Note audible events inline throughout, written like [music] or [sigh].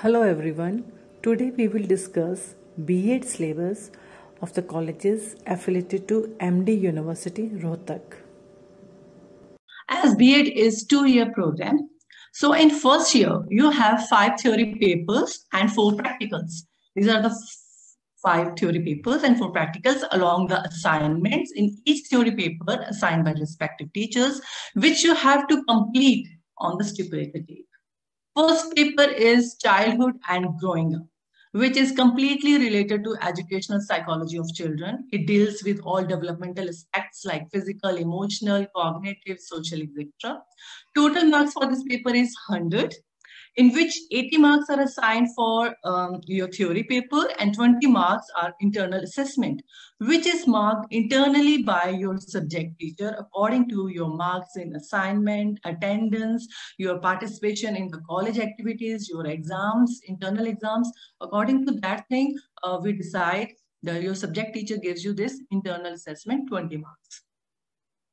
Hello everyone. Today we will discuss B.Ed syllabus of the colleges affiliated to MD University Rohtak. As B.Ed is two-year program, so in first year you have five theory papers and four practicals. These are the five theory papers and four practicals along the assignments in each theory paper assigned by respective teachers, which you have to complete on the stipulated date. First paper is childhood and growing up, which is completely related to educational psychology of children. It deals with all developmental aspects like physical, emotional, cognitive, social, etc. Total marks for this paper is 100 in which 80 marks are assigned for um, your theory paper and 20 marks are internal assessment, which is marked internally by your subject teacher according to your marks in assignment, attendance, your participation in the college activities, your exams, internal exams. According to that thing, uh, we decide that your subject teacher gives you this internal assessment, 20 marks.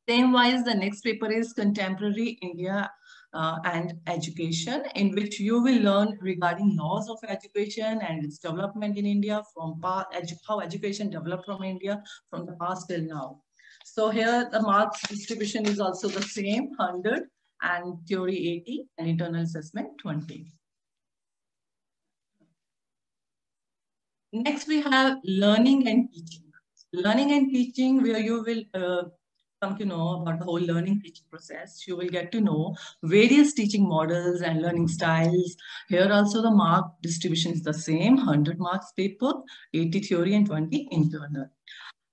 Same wise, the next paper is Contemporary India uh, and education in which you will learn regarding laws of education and its development in India from edu how education developed from India from the past till now. So here the marks distribution is also the same 100 and theory 80 and internal assessment 20. Next we have learning and teaching. Learning and teaching where you will uh, come to know about the whole learning teaching process. You will get to know various teaching models and learning styles. Here also the mark distribution is the same, 100 marks paper, 80 theory and 20 internal.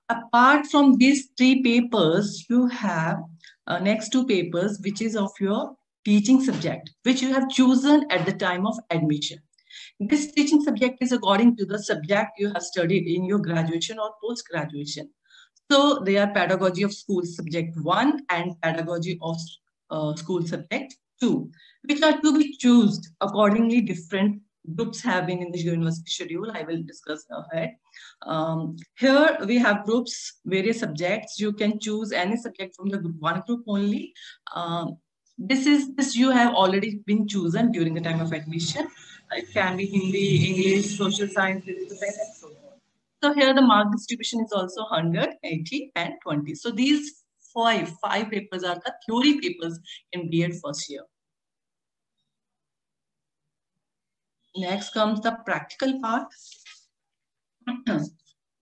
Apart from these three papers, you have uh, next two papers, which is of your teaching subject, which you have chosen at the time of admission. This teaching subject is according to the subject you have studied in your graduation or post-graduation. So they are pedagogy of school subject one and pedagogy of uh, school subject two, which are to be chosen accordingly. Different groups have been in the university schedule. I will discuss ahead. Um, here we have groups, various subjects. You can choose any subject from the group, one group only. Um, this is this you have already been chosen during the time of admission. It can be Hindi, English, social science, and so here the mark distribution is also 100, 80 and 20. So these five, five papers are the theory papers in B.Ed first year. Next comes the practical part. [clears throat]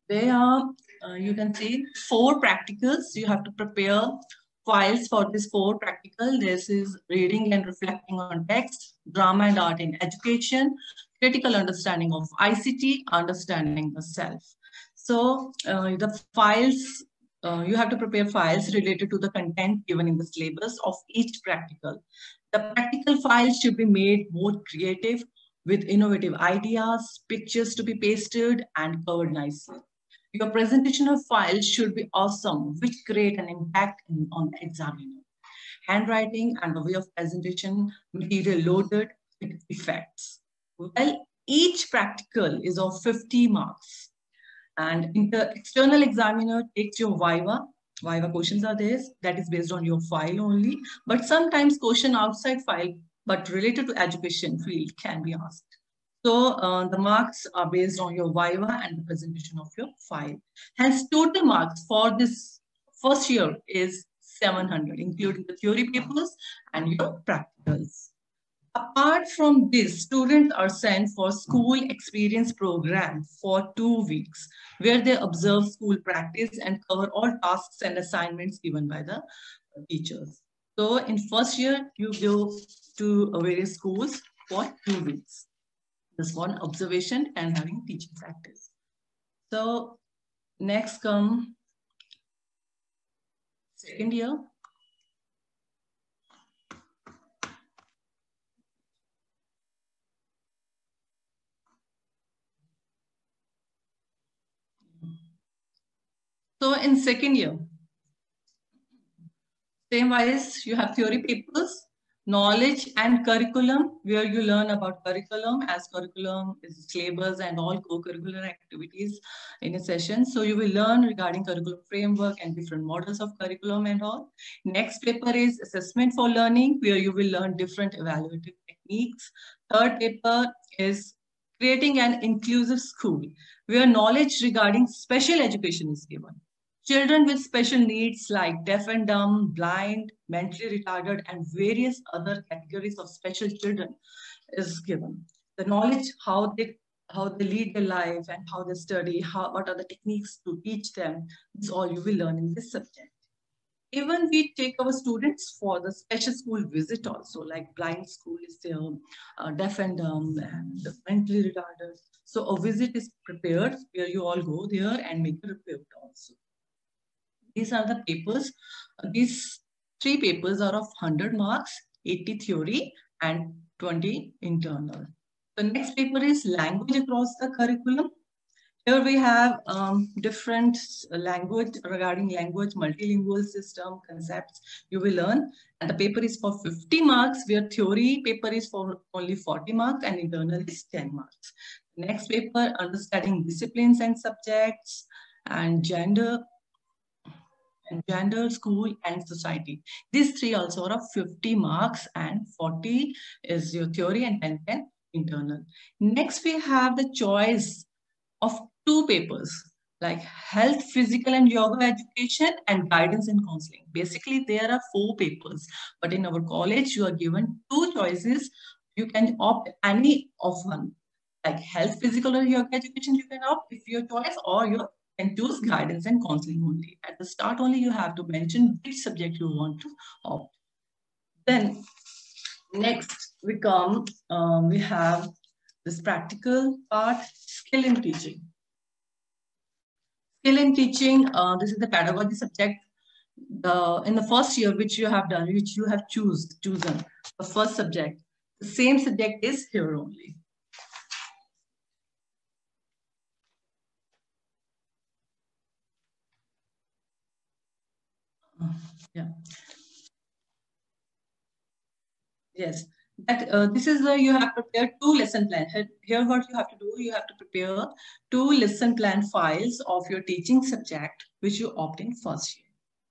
there are, uh, you can see four practicals. You have to prepare files for this four practical. This is reading and reflecting on text, drama and art in education, critical understanding of ICT, understanding the self. So uh, the files, uh, you have to prepare files related to the content given in the syllabus of each practical. The practical files should be made more creative with innovative ideas, pictures to be pasted and covered nicely. Your presentation of files should be awesome, which create an impact on the examiner. Handwriting and the way of presentation material loaded with effects. Well, each practical is of 50 marks. And the external examiner takes your Viva. Viva questions are there. That is based on your file only. But sometimes question outside file, but related to education field can be asked. So uh, the marks are based on your Viva and the presentation of your file. Hence total marks for this first year is 700, including the theory papers and your practicals. Apart from this, students are sent for school experience program for two weeks, where they observe school practice and cover all tasks and assignments given by the teachers. So in first year, you go to various schools for two weeks. This one observation and having teaching practice. So next come second year, So in second year, same wise, you have theory papers, knowledge and curriculum, where you learn about curriculum as curriculum is syllabus and all co-curricular activities in a session. So you will learn regarding curriculum framework and different models of curriculum and all. Next paper is assessment for learning, where you will learn different evaluative techniques. Third paper is creating an inclusive school where knowledge regarding special education is given. Children with special needs like deaf and dumb, blind, mentally retarded, and various other categories of special children is given. The knowledge how they how they lead their life and how they study, how what are the techniques to teach them, is all you will learn in this subject. Even we take our students for the special school visit also, like blind school is there, uh, deaf and dumb, and mentally retarded. So a visit is prepared where you all go there and make a report also. These are the papers. These three papers are of 100 marks, 80 theory and 20 internal. The next paper is language across the curriculum. Here we have um, different language regarding language, multilingual system, concepts you will learn. And the paper is for 50 marks, where theory paper is for only 40 marks and internal is 10 marks. Next paper, understanding disciplines and subjects and gender gender, school, and society. These three also are of 50 marks and 40 is your theory and 10, 10 internal. Next, we have the choice of two papers like health, physical and yoga education and guidance and counseling. Basically, there are four papers, but in our college, you are given two choices. You can opt any of one, like health, physical or yoga education, you can opt if your choice or you can choose guidance and counseling only. At the start only, you have to mention which subject you want to opt. Then next we come, um, we have this practical part, skill in teaching. Skill in teaching, uh, this is the pedagogy subject. The, in the first year, which you have done, which you have choose, chosen, the first subject, the same subject is here only. Yeah. Yes, that uh, this is uh, you have to prepare two lesson plan. Here what you have to do, you have to prepare two lesson plan files of your teaching subject, which you opt in first year.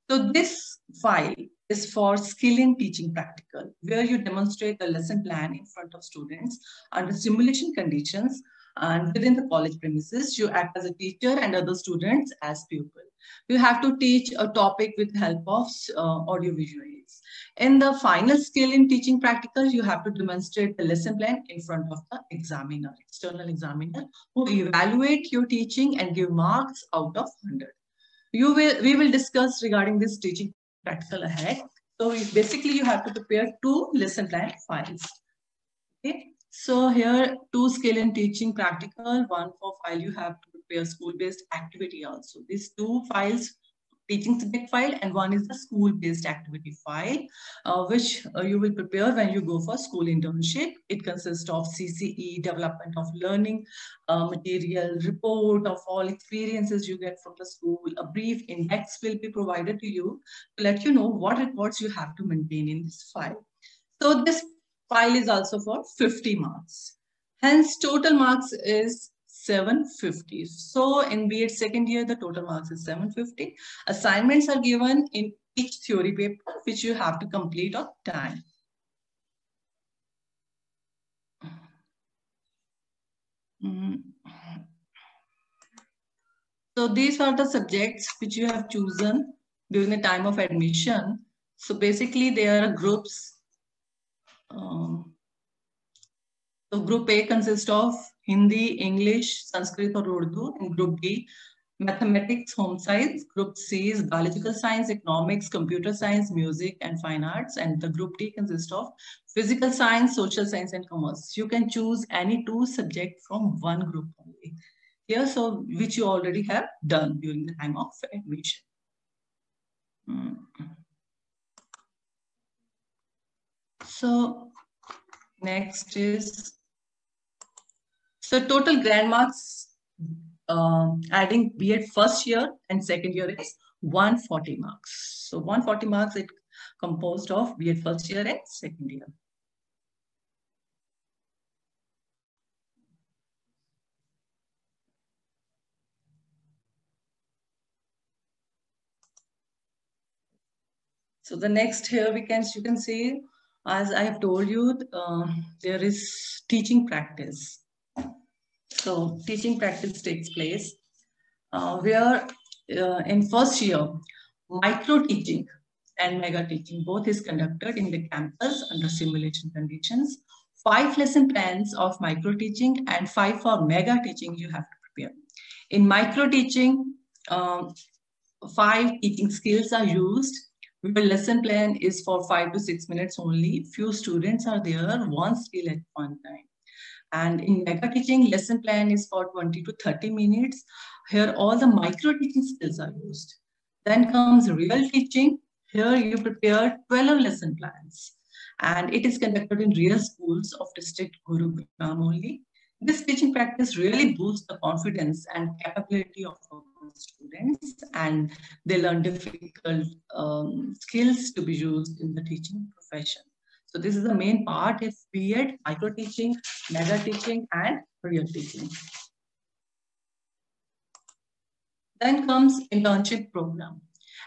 So this file is for skill in teaching practical, where you demonstrate the lesson plan in front of students under simulation conditions and within the college premises, you act as a teacher and other students as pupil. You have to teach a topic with help of uh, audio. In the final skill in teaching practical, you have to demonstrate the lesson plan in front of the examiner, external examiner, who evaluate your teaching and give marks out of 100. You will, we will discuss regarding this teaching practical ahead. So basically you have to prepare two lesson plan files. Okay. So here two skill in teaching practical, one for file you have to school-based activity also. These two files teaching subject file and one is the school-based activity file, uh, which uh, you will prepare when you go for school internship. It consists of CCE, development of learning uh, material, report of all experiences you get from the school. A brief index will be provided to you to let you know what reports you have to maintain in this file. So this file is also for 50 marks. Hence, total marks is 750. So in B.Ed second year, the total marks is 750. Assignments are given in each theory paper, which you have to complete on time. Mm. So these are the subjects which you have chosen during the time of admission. So basically there are groups. Um, so group A consists of Hindi, English, Sanskrit or Urdu. And group D, mathematics, home science. Group C is biological science, economics, computer science, music, and fine arts. And the group D consists of physical science, social science, and commerce. You can choose any two subjects from one group only. Here, so which you already have done during the time of admission. Hmm. So next is so total grand marks, uh, adding B.Ed first year and second year is 140 marks. So 140 marks it composed of B.Ed first year and second year. So the next here we can you can see As I have told you, uh, there is teaching practice. So teaching practice takes place uh, where uh, in first year, micro teaching and mega teaching both is conducted in the campus under simulation conditions. Five lesson plans of micro teaching and five for mega teaching you have to prepare. In micro teaching, um, five teaching skills are used. The lesson plan is for five to six minutes only. Few students are there, one skill at one time. And in mega teaching, lesson plan is for 20 to 30 minutes. Here, all the micro teaching skills are used. Then comes real teaching. Here, you prepare 12 lesson plans. And it is conducted in real schools of district Guru Gurugram only. This teaching practice really boosts the confidence and capability of students and they learn difficult um, skills to be used in the teaching profession. So this is the main part is B.Ed, micro teaching, mega teaching, and real teaching. Then comes internship program.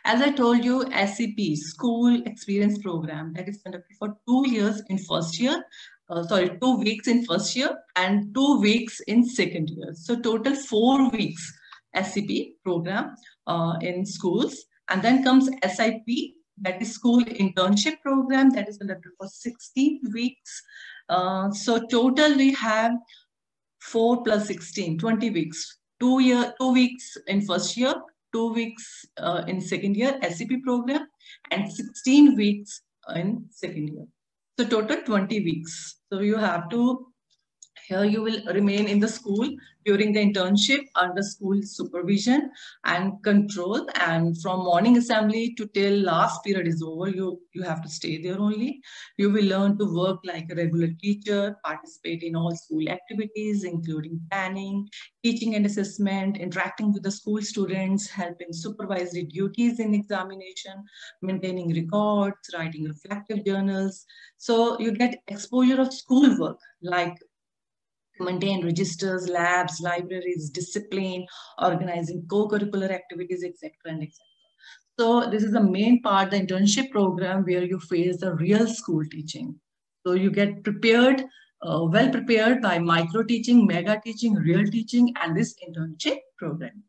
As I told you, SEP, School Experience Program, that is conducted for two years in first year, uh, sorry, two weeks in first year and two weeks in second year. So total four weeks SEP program uh, in schools. And then comes SIP, that is school internship program that is conducted for 16 weeks. Uh, so total we have 4 plus 16, 20 weeks. Two, year, two weeks in first year, two weeks uh, in second year SEP program, and 16 weeks in second year. So total 20 weeks. So you have to here you will remain in the school during the internship under school supervision and control. And from morning assembly to till last period is over, you, you have to stay there only. You will learn to work like a regular teacher, participate in all school activities, including planning, teaching and assessment, interacting with the school students, helping supervisory duties in examination, maintaining records, writing reflective journals. So you get exposure of schoolwork like maintain registers, labs, libraries, discipline, organizing co-curricular activities, etc. and etc. So this is the main part, the internship program where you face the real school teaching. So you get prepared, uh, well prepared by micro teaching, mega teaching, real teaching, and this internship program.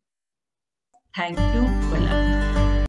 Thank you. Well,